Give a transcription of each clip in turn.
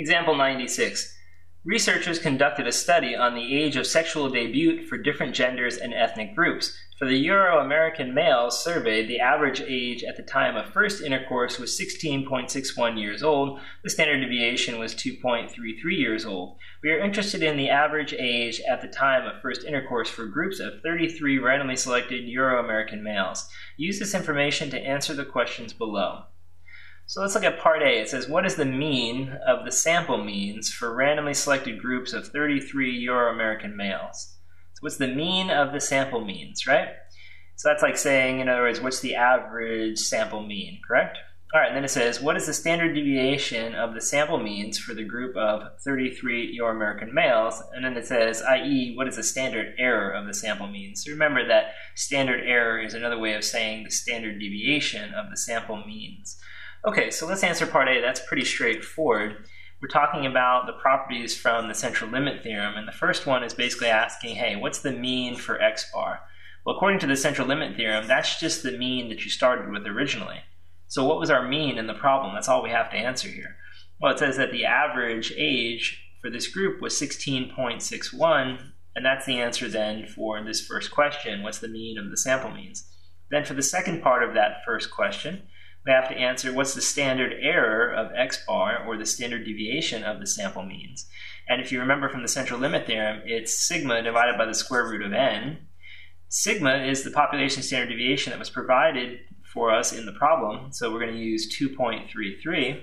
Example 96. Researchers conducted a study on the age of sexual debut for different genders and ethnic groups. For the Euro American males surveyed, the average age at the time of first intercourse was 16.61 years old. The standard deviation was 2.33 years old. We are interested in the average age at the time of first intercourse for groups of 33 randomly selected Euro American males. Use this information to answer the questions below. So let's look at part A. It says, what is the mean of the sample means for randomly selected groups of 33 Euro-American males? So what's the mean of the sample means, right? So that's like saying, in other words, what's the average sample mean, correct? All right, and then it says, what is the standard deviation of the sample means for the group of 33 Euro-American males? And then it says, i.e., what is the standard error of the sample means? So remember that standard error is another way of saying the standard deviation of the sample means. Okay, so let's answer part A. That's pretty straightforward. We're talking about the properties from the central limit theorem, and the first one is basically asking, hey, what's the mean for x bar? Well, according to the central limit theorem, that's just the mean that you started with originally. So what was our mean in the problem? That's all we have to answer here. Well, it says that the average age for this group was 16.61, and that's the answer then for this first question. What's the mean of the sample means? Then for the second part of that first question, we have to answer what's the standard error of x bar, or the standard deviation of the sample means. And if you remember from the central limit theorem, it's sigma divided by the square root of n. Sigma is the population standard deviation that was provided for us in the problem, so we're going to use 2.33.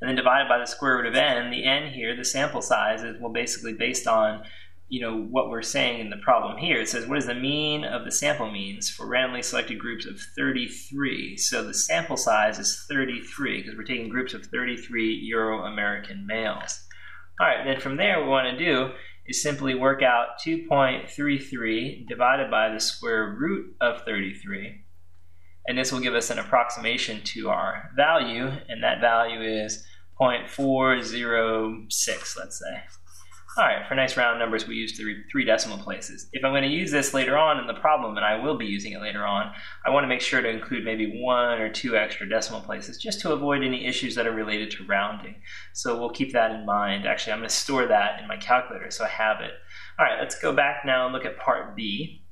And then divided by the square root of n, the n here, the sample size, is well basically based on you know what we're saying in the problem here. It says what is the mean of the sample means for randomly selected groups of 33. So the sample size is 33 because we're taking groups of 33 Euro-American males. All right, then from there what we want to do is simply work out 2.33 divided by the square root of 33. And this will give us an approximation to our value, and that value is 0.406, let's say. All right, for nice round numbers, we use three, three decimal places. If I'm going to use this later on in the problem, and I will be using it later on, I want to make sure to include maybe one or two extra decimal places just to avoid any issues that are related to rounding. So we'll keep that in mind. Actually, I'm going to store that in my calculator so I have it. All right, let's go back now and look at part B.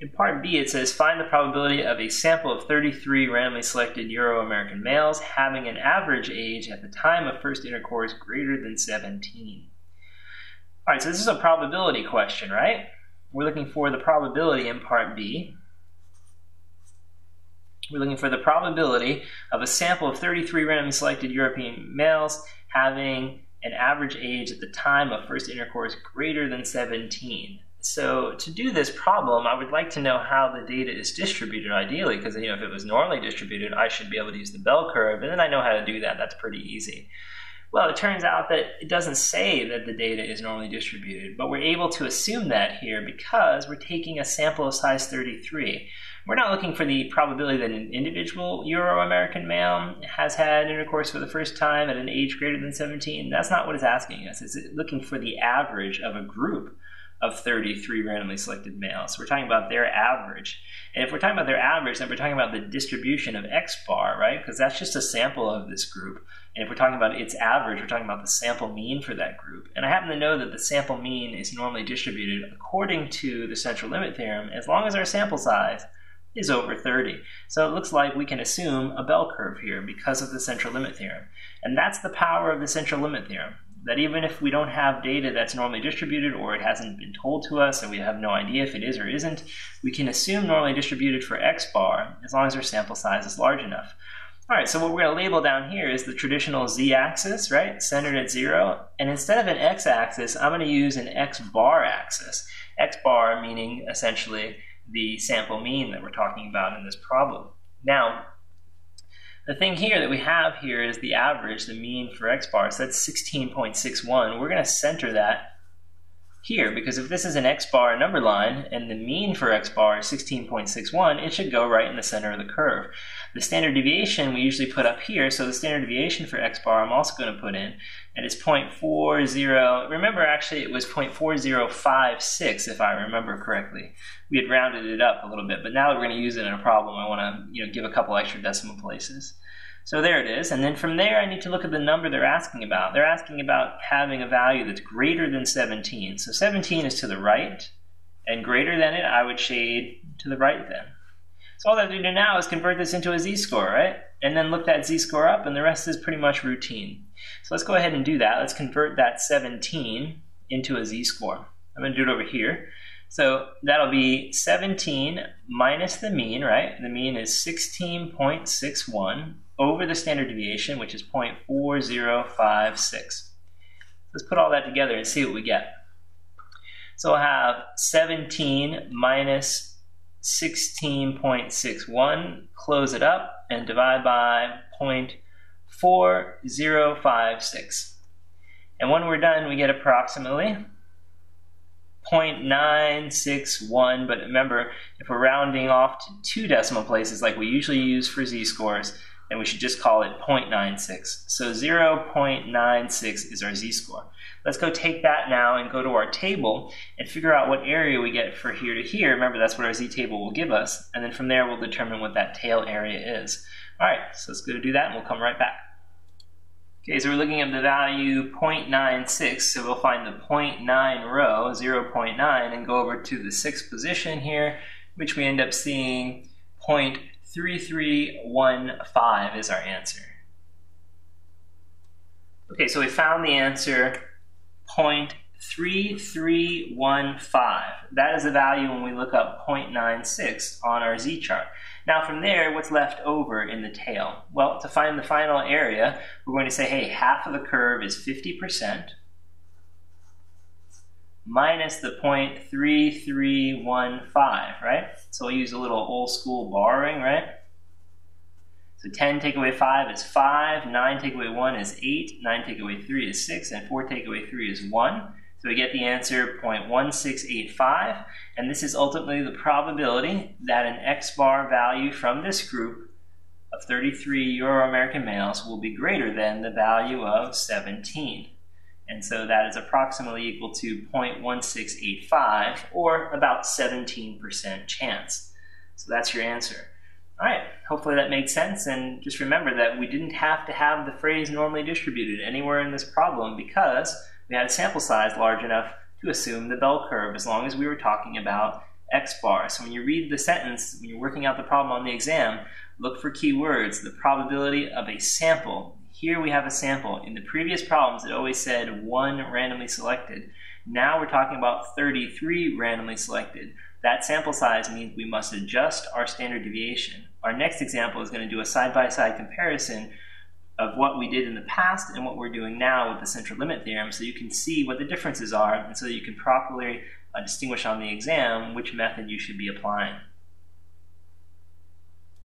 In part B, it says find the probability of a sample of 33 randomly selected Euro-American males having an average age at the time of first intercourse greater than 17. All right, so this is a probability question, right? We're looking for the probability in part B. We're looking for the probability of a sample of 33 randomly selected European males having an average age at the time of first intercourse greater than 17. So to do this problem, I would like to know how the data is distributed ideally, because you know if it was normally distributed, I should be able to use the bell curve, and then I know how to do that. That's pretty easy. Well, it turns out that it doesn't say that the data is normally distributed, but we're able to assume that here because we're taking a sample of size 33. We're not looking for the probability that an individual Euro-American male has had intercourse for the first time at an age greater than 17. That's not what it's asking us. It's looking for the average of a group of 33 randomly selected males. We're talking about their average. And if we're talking about their average, then we're talking about the distribution of X bar, right? Because that's just a sample of this group. And if we're talking about its average, we're talking about the sample mean for that group. And I happen to know that the sample mean is normally distributed according to the central limit theorem as long as our sample size is over 30. So it looks like we can assume a bell curve here because of the central limit theorem. And that's the power of the central limit theorem that even if we don't have data that's normally distributed or it hasn't been told to us and we have no idea if it is or isn't, we can assume normally distributed for x bar as long as our sample size is large enough. All right, so what we're going to label down here is the traditional z-axis, right, centered at zero. And instead of an x-axis, I'm going to use an x-bar axis. x-bar meaning essentially the sample mean that we're talking about in this problem. Now, the thing here that we have here is the average, the mean for x bars. that's 16.61. We're going to center that here because if this is an x bar number line and the mean for x bar is 16.61, it should go right in the center of the curve. The standard deviation we usually put up here, so the standard deviation for x bar I'm also going to put in, and it's 0.40, remember actually it was 0.4056 if I remember correctly. We had rounded it up a little bit, but now that we're going to use it in a problem, I want to you know give a couple extra decimal places. So there it is. And then from there, I need to look at the number they're asking about. They're asking about having a value that's greater than 17. So 17 is to the right, and greater than it, I would shade to the right then. So all I have to do now is convert this into a z-score, right? And then look that z-score up, and the rest is pretty much routine. So let's go ahead and do that. Let's convert that 17 into a z-score. I'm going to do it over here. So that'll be 17 minus the mean, right? The mean is 16.61 over the standard deviation, which is 0.4056. Let's put all that together and see what we get. So I'll have 17 minus 16.61, close it up, and divide by 0.4056. And when we're done, we get approximately 0.961, but remember, if we're rounding off to two decimal places like we usually use for z-scores, then we should just call it 0.96. So 0.96 is our z-score. Let's go take that now and go to our table and figure out what area we get for here to here. Remember, that's what our z-table will give us. And then from there, we'll determine what that tail area is. All right, so let's go do that and we'll come right back. Okay, so we're looking at the value 0.96, so we'll find the 0.9 row, 0.9, and go over to the sixth position here, which we end up seeing 0.3315 is our answer. Okay, so we found the answer 0.3315. That is the value when we look up 0.96 on our z-chart. Now from there, what's left over in the tail? Well, to find the final area, we're going to say, hey, half of the curve is 50% minus the 0.3315, right? So we'll use a little old school borrowing, right? So 10 take away 5 is 5, 9 take away 1 is 8, 9 take away 3 is 6, and 4 take away 3 is 1. So we get the answer 0.1685, and this is ultimately the probability that an X bar value from this group of 33 Euro-American males will be greater than the value of 17. And so that is approximately equal to 0.1685, or about 17% chance. So that's your answer. All right, hopefully that made sense. And just remember that we didn't have to have the phrase normally distributed anywhere in this problem because we had a sample size large enough to assume the bell curve as long as we were talking about X bar. So when you read the sentence, when you're working out the problem on the exam, look for keywords, the probability of a sample. Here we have a sample. In the previous problems, it always said one randomly selected. Now we're talking about 33 randomly selected. That sample size means we must adjust our standard deviation. Our next example is going to do a side-by-side -side comparison of what we did in the past and what we're doing now with the central limit theorem so you can see what the differences are and so you can properly uh, distinguish on the exam which method you should be applying.